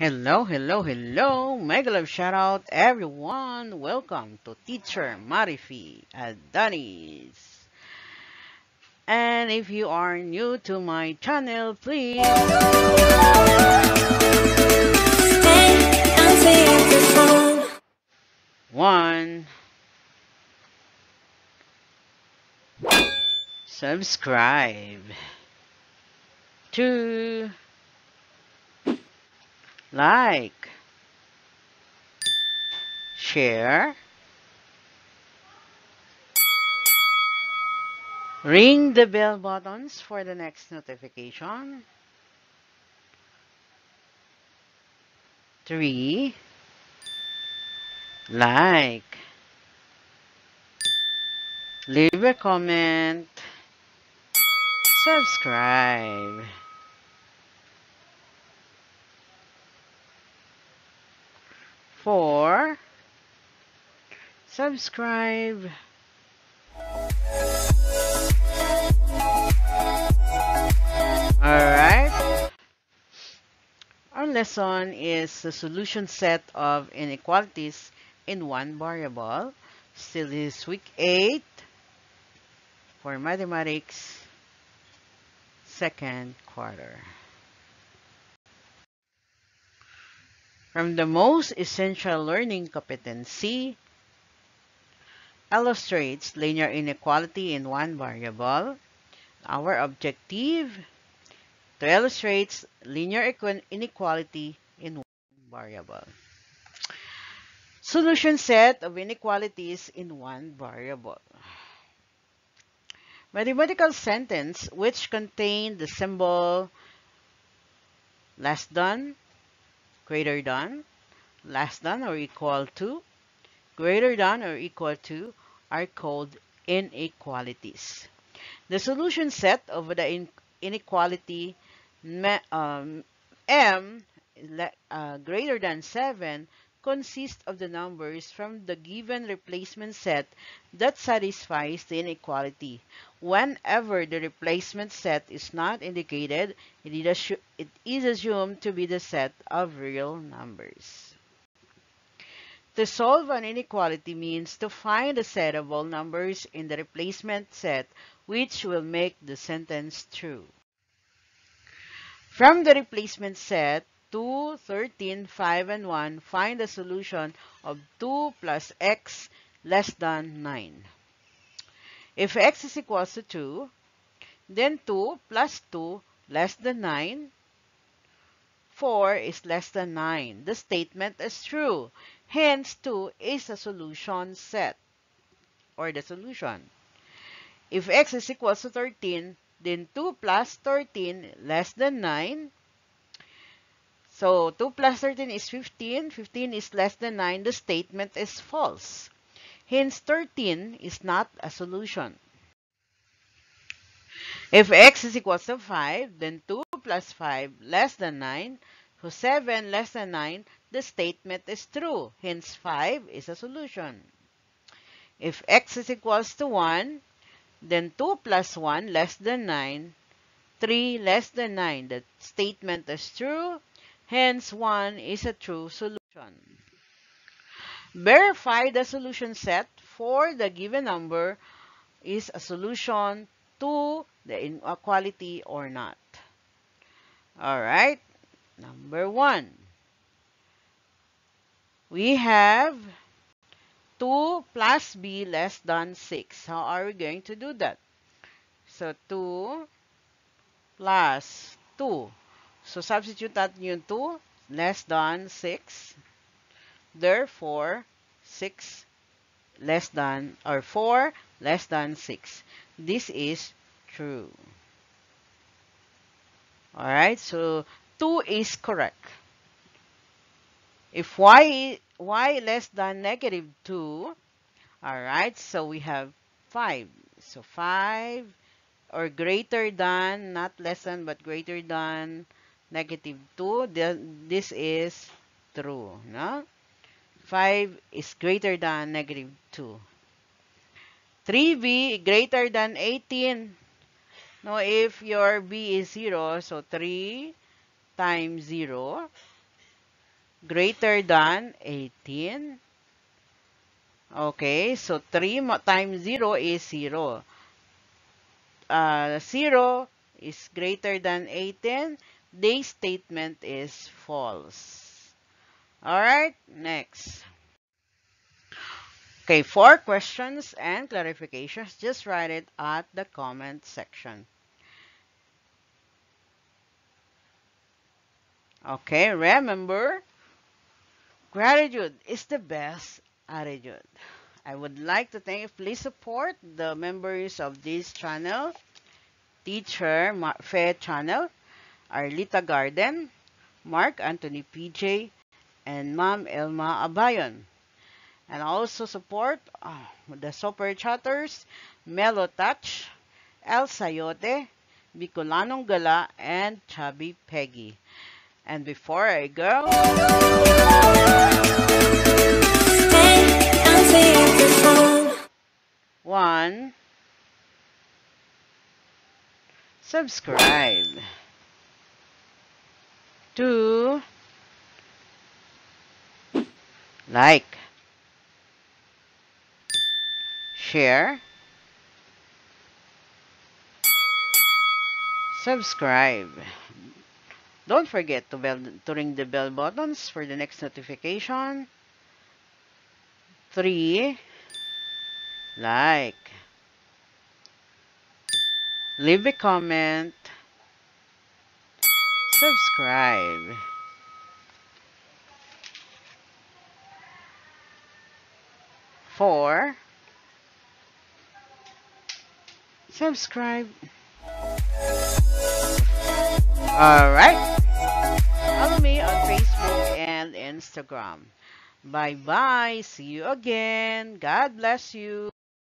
Hello, hello, hello. Mega love shout out everyone. Welcome to Teacher Marife Adonis. And if you are new to my channel, please one subscribe two like. Share. Ring the bell buttons for the next notification. Three. Like. Leave a comment. Subscribe four subscribe Alright. Our lesson is the solution set of inequalities in one variable. Still is week 8 for mathematics second quarter. From the most essential learning competency illustrates linear inequality in one variable. Our objective to illustrate linear inequality in one variable. Solution set of inequalities in one variable. Mathematical sentence which contain the symbol less than, greater than, less than or equal to, greater than or equal to are called inequalities. The solution set of the inequality um, m uh, greater than 7 consists of the numbers from the given replacement set that satisfies the inequality. Whenever the replacement set is not indicated, it is assumed to be the set of real numbers. To solve an inequality means to find a set of all numbers in the replacement set which will make the sentence true. From the replacement set, 2, 13, 5, and 1, find the solution of 2 plus x less than 9. If x is equal to 2, then 2 plus 2 less than 9, 4 is less than 9. The statement is true. Hence, 2 is a solution set or the solution. If x is equal to 13, then 2 plus 13 less than 9. So 2 plus 13 is 15. 15 is less than 9. The statement is false. Hence 13 is not a solution. If x is equal to 5, then 2 plus 5 less than 9. So 7 less than 9, the statement is true. Hence 5 is a solution. If x is equals to 1, then 2 plus 1 less than 9. 3 less than 9. The statement is true. Hence, 1 is a true solution. Verify the solution set for the given number is a solution to the inequality or not. Alright, number 1. We have 2 plus b less than 6. How are we going to do that? So, 2 plus 2. So, substitute natin yung 2 less than 6. Therefore, 6 less than, or 4 less than 6. This is true. Alright, so 2 is correct. If y y less than negative 2, all right, so we have 5. So 5 or greater than, not less than, but greater than negative 2, this is true. No? 5 is greater than negative 2. 3b greater than 18. Now, if your b is 0, so 3 times 0 greater than 18. Okay, so 3 times 0 is 0. Uh, 0 is greater than 18. The statement is false. Alright, next. Okay, for questions and clarifications, just write it at the comment section. Okay, remember, gratitude is the best attitude. I would like to thank you. Please support the members of this channel, Teacher Fe Channel, Arlita Garden, Mark Anthony Peji, and Ma'am Elma Abayon. And also support uh, the Super Chatters, Mhelo Touch, El Sayote, Bicolanong Gala, and Chubby Peggy. And before I go, one, subscribe, two, like, share, subscribe. Don't forget to, bell, to ring the bell buttons for the next notification. 3. Like. Leave a comment. Subscribe. Four. Subscribe. Alright. Follow me on Facebook and Instagram. Bye-bye. See you again. God bless you.